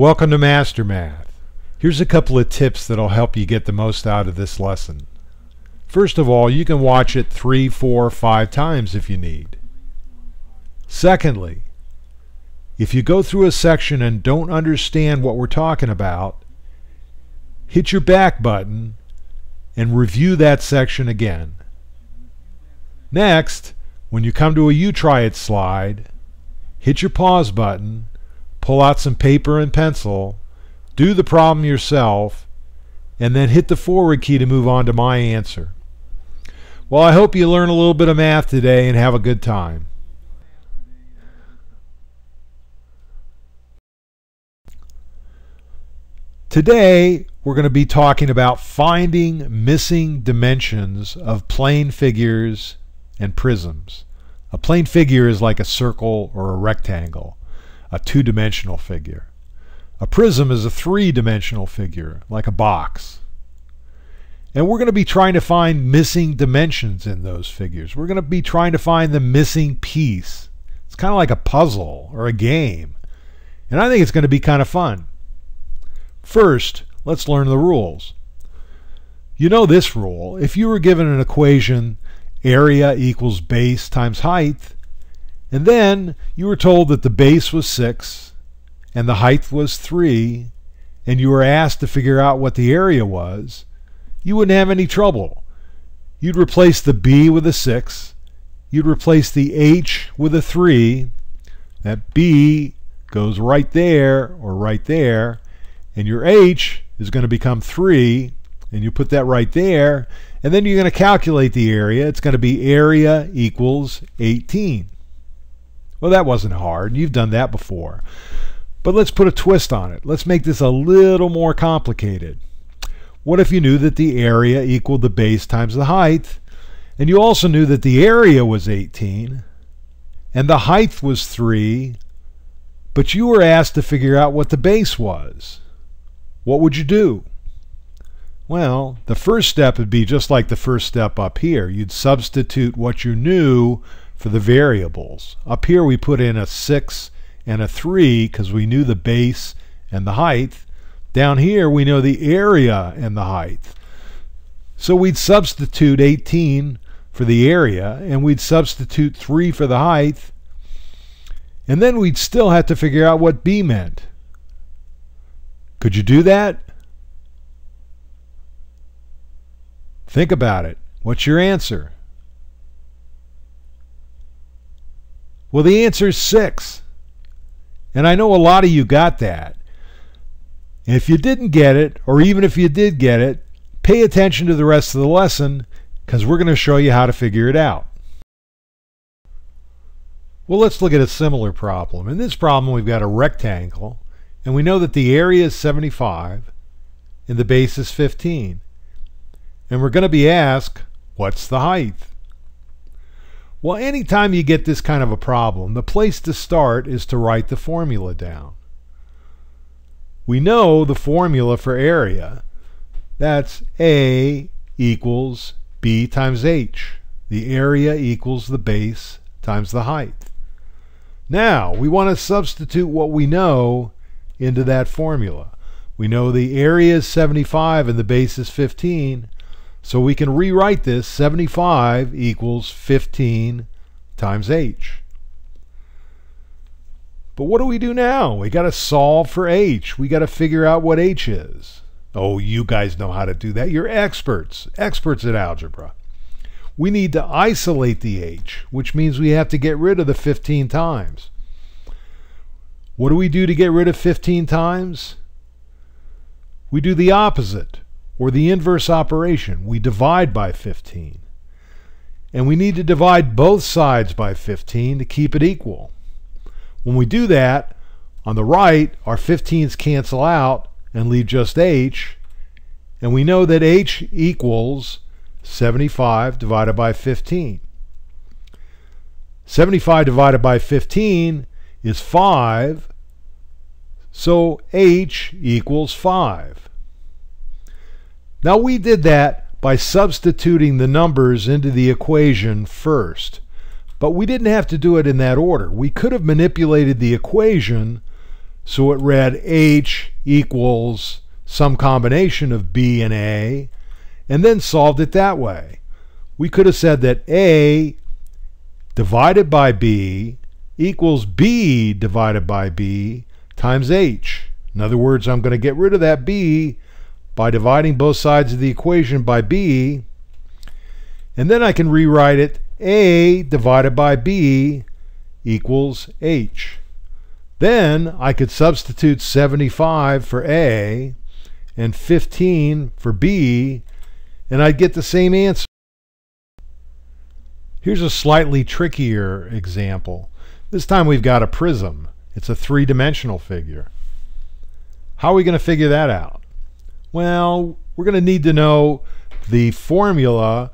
Welcome to Master Math. Here's a couple of tips that'll help you get the most out of this lesson. First of all, you can watch it three, four, five times if you need. Secondly, if you go through a section and don't understand what we're talking about, hit your back button and review that section again. Next, when you come to a You Try It slide, hit your pause button pull out some paper and pencil, do the problem yourself, and then hit the forward key to move on to my answer. Well, I hope you learn a little bit of math today and have a good time. Today, we're going to be talking about finding missing dimensions of plane figures and prisms. A plane figure is like a circle or a rectangle a two dimensional figure. A prism is a three dimensional figure, like a box. And we're going to be trying to find missing dimensions in those figures. We're going to be trying to find the missing piece. It's kind of like a puzzle or a game. And I think it's going to be kind of fun. First, let's learn the rules. You know this rule. If you were given an equation area equals base times height, and then you were told that the base was 6 and the height was 3, and you were asked to figure out what the area was, you wouldn't have any trouble. You'd replace the B with a 6, you'd replace the H with a 3, that B goes right there or right there, and your H is going to become 3, and you put that right there, and then you're going to calculate the area. It's going to be area equals 18. Well, that wasn't hard. You've done that before. But let's put a twist on it. Let's make this a little more complicated. What if you knew that the area equaled the base times the height, and you also knew that the area was 18, and the height was 3, but you were asked to figure out what the base was? What would you do? Well, the first step would be just like the first step up here. You'd substitute what you knew for the variables. Up here we put in a 6 and a 3 because we knew the base and the height. Down here we know the area and the height. So we'd substitute 18 for the area and we'd substitute 3 for the height. And then we'd still have to figure out what B meant. Could you do that? Think about it. What's your answer? Well, the answer is six. And I know a lot of you got that. If you didn't get it, or even if you did get it, pay attention to the rest of the lesson because we're going to show you how to figure it out. Well, let's look at a similar problem. In this problem, we've got a rectangle, and we know that the area is 75 and the base is 15. And we're going to be asked, what's the height? Well, anytime you get this kind of a problem, the place to start is to write the formula down. We know the formula for area. That's A equals B times H. The area equals the base times the height. Now, we want to substitute what we know into that formula. We know the area is 75 and the base is 15. So we can rewrite this 75 equals 15 times h. But what do we do now? We got to solve for h. We got to figure out what h is. Oh, you guys know how to do that. You're experts, experts at algebra. We need to isolate the h, which means we have to get rid of the 15 times. What do we do to get rid of 15 times? We do the opposite or the inverse operation. We divide by 15. And we need to divide both sides by 15 to keep it equal. When we do that, on the right, our 15s cancel out and leave just h. And we know that h equals 75 divided by 15. 75 divided by 15 is 5. So h equals 5. Now we did that by substituting the numbers into the equation first. But we didn't have to do it in that order. We could have manipulated the equation So it read H equals some combination of B and A, and then solved it that way. We could have said that A divided by B equals B divided by B times H. In other words, I'm going to get rid of that B by dividing both sides of the equation by B, and then I can rewrite it A divided by B equals H. Then I could substitute 75 for A and 15 for B, and I'd get the same answer. Here's a slightly trickier example. This time we've got a prism. It's a three-dimensional figure. How are we going to figure that out? Well, we're going to need to know the formula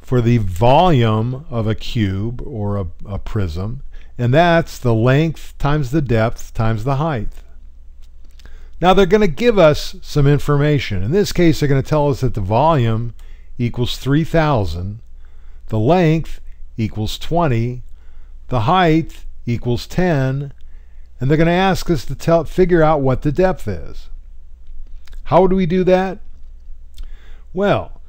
for the volume of a cube or a, a prism, and that's the length times the depth times the height. Now they're going to give us some information. In this case, they're going to tell us that the volume equals 3,000, the length equals 20, the height equals 10, and they're going to ask us to tell, figure out what the depth is. How would we do that? Well,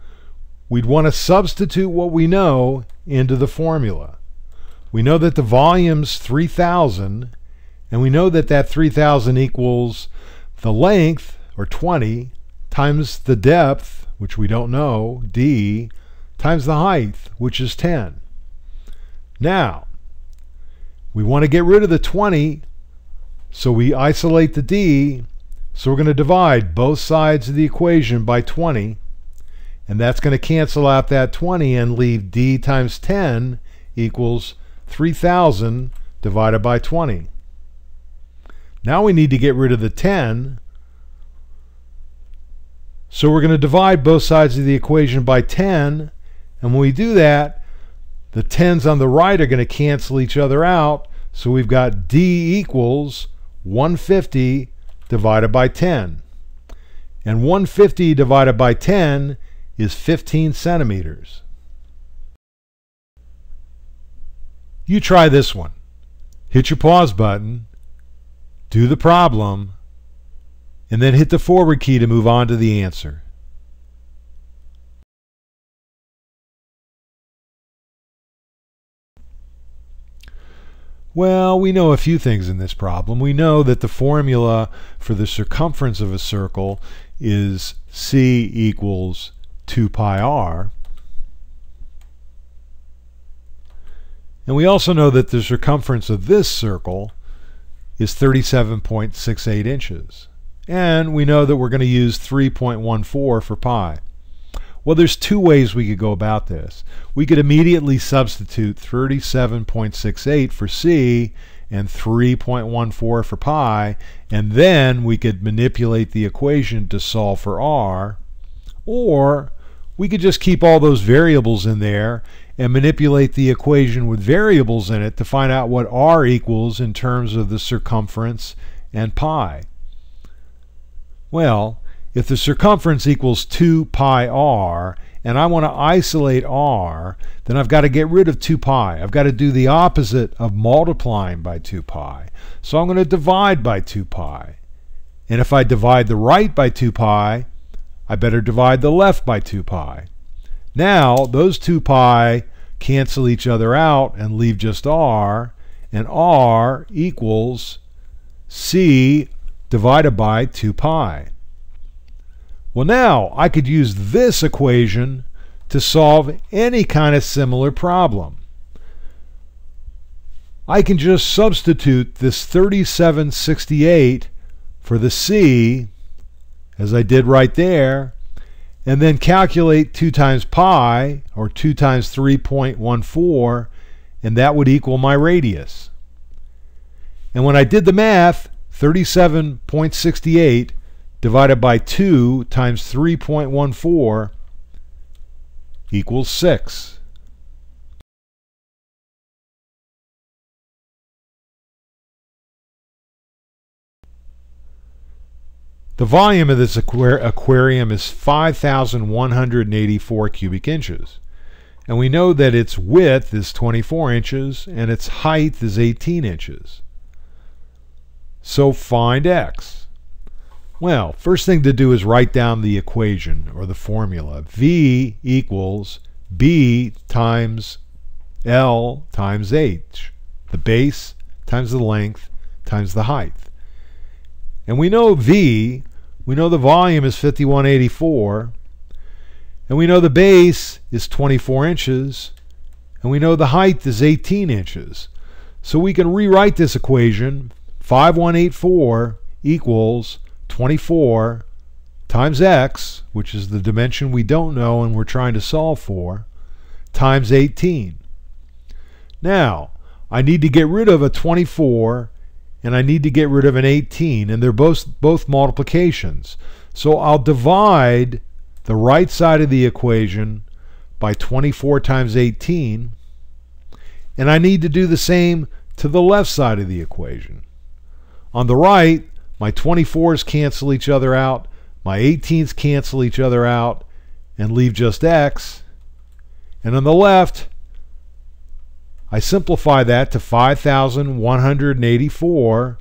we'd want to substitute what we know into the formula. We know that the volume's 3,000, and we know that that 3,000 equals the length, or 20, times the depth, which we don't know, d, times the height, which is 10. Now, we want to get rid of the 20, so we isolate the d, so we're going to divide both sides of the equation by 20, and that's going to cancel out that 20 and leave d times 10 equals 3,000 divided by 20. Now we need to get rid of the 10. So we're going to divide both sides of the equation by 10. And when we do that, the 10s on the right are going to cancel each other out. So we've got D equals 150 divided by 10. And 150 divided by 10 is 15 centimeters. You try this one. Hit your pause button do the problem, and then hit the forward key to move on to the answer. Well, we know a few things in this problem. We know that the formula for the circumference of a circle is c equals 2 pi r. And we also know that the circumference of this circle is 37.68 inches. And we know that we're going to use 3.14 for pi. Well, there's two ways we could go about this. We could immediately substitute 37.68 for c and 3.14 for pi, and then we could manipulate the equation to solve for r. Or we could just keep all those variables in there and manipulate the equation with variables in it to find out what r equals in terms of the circumference and pi. Well, if the circumference equals 2 pi r and I want to isolate r, then I've got to get rid of 2 pi. I've got to do the opposite of multiplying by 2 pi. So I'm going to divide by 2 pi. And if I divide the right by 2 pi, I better divide the left by 2 pi. Now, those 2 pi cancel each other out and leave just r, and r equals c divided by 2 pi. Well, now I could use this equation to solve any kind of similar problem. I can just substitute this 3768 for the c, as I did right there, and then calculate 2 times pi, or 2 times 3.14, and that would equal my radius. And when I did the math, 37.68 divided by 2 times 3.14 equals 6. The volume of this aquarium is 5,184 cubic inches. And we know that its width is 24 inches and its height is 18 inches. So find x. Well, first thing to do is write down the equation or the formula. V equals B times L times H. The base times the length times the height. And we know V, we know the volume is 5184, and we know the base is 24 inches, and we know the height is 18 inches. So we can rewrite this equation 5184 equals 24 times x, which is the dimension we don't know and we're trying to solve for, times 18. Now, I need to get rid of a 24 and I need to get rid of an 18, and they're both, both multiplications. So I'll divide the right side of the equation by 24 times 18, and I need to do the same to the left side of the equation. On the right, my 24s cancel each other out, my 18s cancel each other out, and leave just x. And on the left, I simplify that to 5,184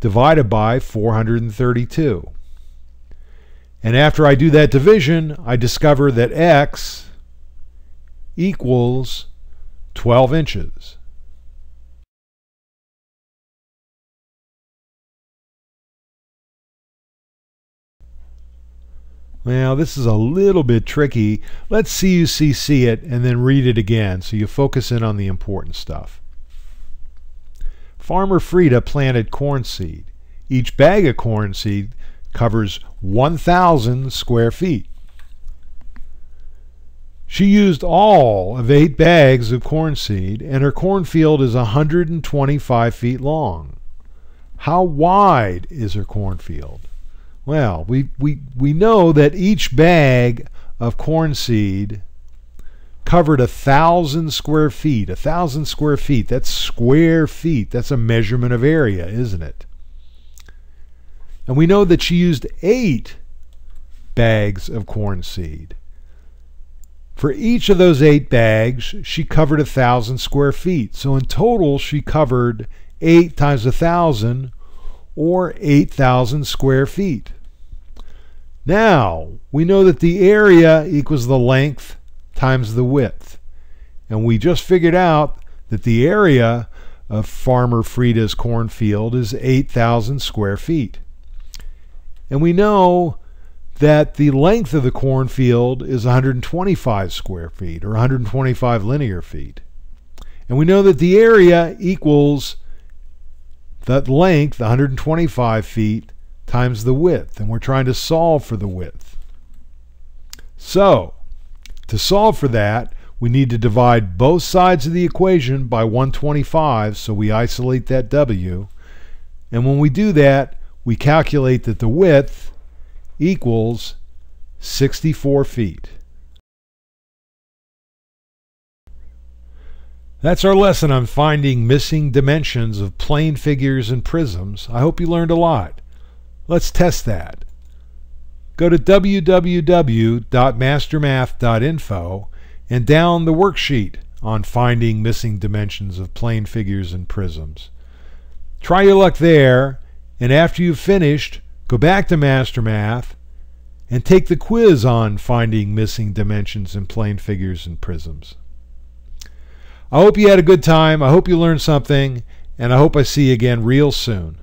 divided by 432. And after I do that division, I discover that x equals 12 inches. Well, this is a little bit tricky. Let's see you see, see it and then read it again so you focus in on the important stuff. Farmer Frida planted corn seed. Each bag of corn seed covers 1,000 square feet. She used all of eight bags of corn seed, and her cornfield is 125 feet long. How wide is her cornfield? Well, we, we, we know that each bag of corn seed covered a thousand square feet. A thousand square feet. That's square feet. That's a measurement of area, isn't it? And we know that she used eight bags of corn seed. For each of those eight bags, she covered a thousand square feet. So in total, she covered eight times a thousand, or 8,000 square feet. Now, we know that the area equals the length times the width. And we just figured out that the area of Farmer Frida's cornfield is 8,000 square feet. And we know that the length of the cornfield is 125 square feet or 125 linear feet. And we know that the area equals that length, 125 feet, times the width. And we're trying to solve for the width. So, to solve for that, we need to divide both sides of the equation by 125, so we isolate that w. And when we do that, we calculate that the width equals 64 feet. That's our lesson on finding missing dimensions of plane figures and prisms. I hope you learned a lot. Let's test that. Go to www.mastermath.info and down the worksheet on finding missing dimensions of plane figures and prisms. Try your luck there, and after you've finished, go back to MasterMath and take the quiz on finding missing dimensions in plane figures and prisms. I hope you had a good time. I hope you learned something, and I hope I see you again real soon.